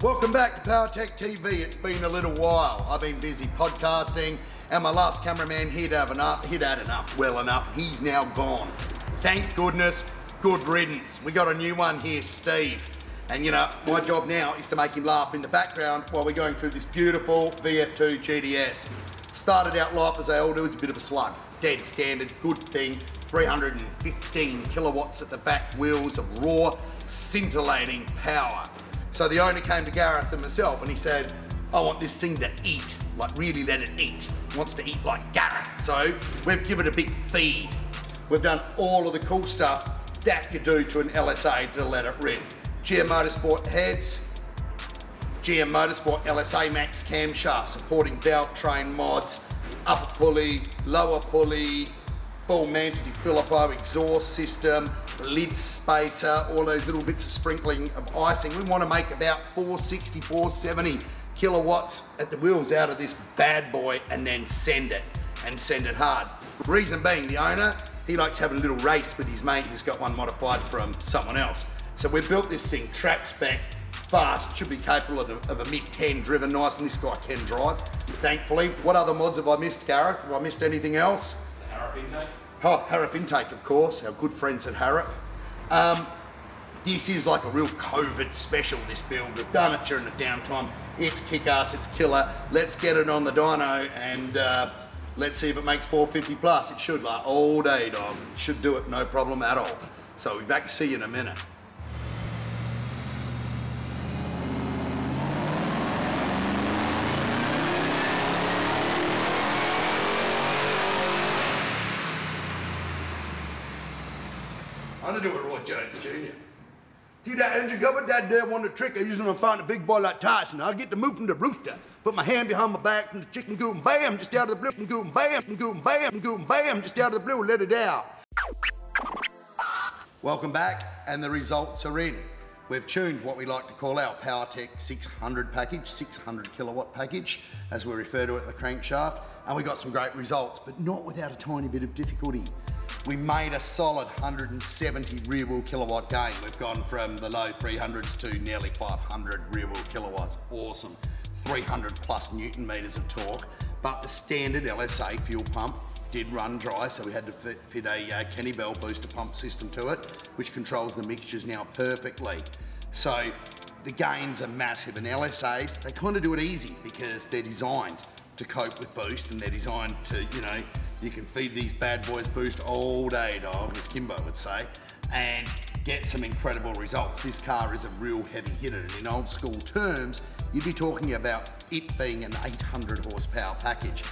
Welcome back to PowerTech TV. It's been a little while. I've been busy podcasting, and my last cameraman, he'd have enough, he'd had enough, well enough. He's now gone. Thank goodness, good riddance. We got a new one here, Steve. And you know, my job now is to make him laugh in the background while we're going through this beautiful VF2 GTS. Started out life as I all do is a bit of a slug. Dead standard, good thing. 315 kilowatts at the back wheels of raw, scintillating power. So the owner came to Gareth and myself and he said, I want this thing to eat, like really let it eat. wants to eat like Gareth. So we've given it a big feed. We've done all of the cool stuff that you do to an LSA to let it rip. GM Motorsport heads, GM Motorsport LSA Max camshaft supporting valve train mods, upper pulley, lower pulley, full Manti Filippo exhaust system, lid spacer, all those little bits of sprinkling of icing. We want to make about 460, 470 kilowatts at the wheels out of this bad boy and then send it and send it hard. Reason being the owner, he likes having a little race with his mate who's got one modified from someone else. So we built this thing track spec, fast, should be capable of a, of a mid-10 driven nice, and this guy can drive, thankfully. What other mods have I missed, Gareth? Have I missed anything else? Intake. Oh, Harrop intake, of course, our good friends at Harrop. Um, this is like a real COVID special, this build. We've done it during the downtime. It's kick-ass, it's killer. Let's get it on the dyno and uh, let's see if it makes 450 plus. It should, like all day, dog. Should do it, no problem at all. So we'll be back to see you in a minute. I'm gonna do a Roy Jones Jr. See that engine cover? That there one the trick I when I find a big boy like Tyson. I get to move from the rooster, put my hand behind my back from the chicken goo and bam, just out of the blue, and goo and bam, and goo and bam, and goo and bam, just out of the blue, let it out. Welcome back, and the results are in. We've tuned what we like to call our PowerTech 600 package, 600 kilowatt package, as we refer to it, the crankshaft, and we got some great results, but not without a tiny bit of difficulty. We made a solid 170 rear wheel kilowatt gain. We've gone from the low 300s to nearly 500 rear wheel kilowatts. Awesome. 300 plus newton meters of torque, but the standard LSA fuel pump did run dry, so we had to fit, fit a uh, Kenne Bell booster pump system to it, which controls the mixtures now perfectly. So the gains are massive, and LSAs, they kind of do it easy because they're designed to cope with boost and they're designed to, you know, you can feed these bad boys boost all day, dog, as Kimbo would say, and get some incredible results. This car is a real heavy hitter, and in old school terms, you'd be talking about it being an 800 horsepower package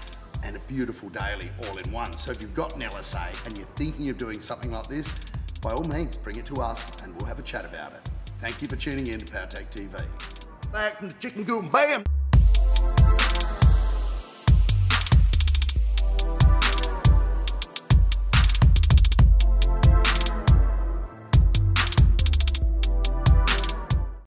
and a beautiful daily all in one. So if you've got an LSA and you're thinking of doing something like this, by all means, bring it to us and we'll have a chat about it. Thank you for tuning in to PowerTech TV. Back from the chicken goo and bam!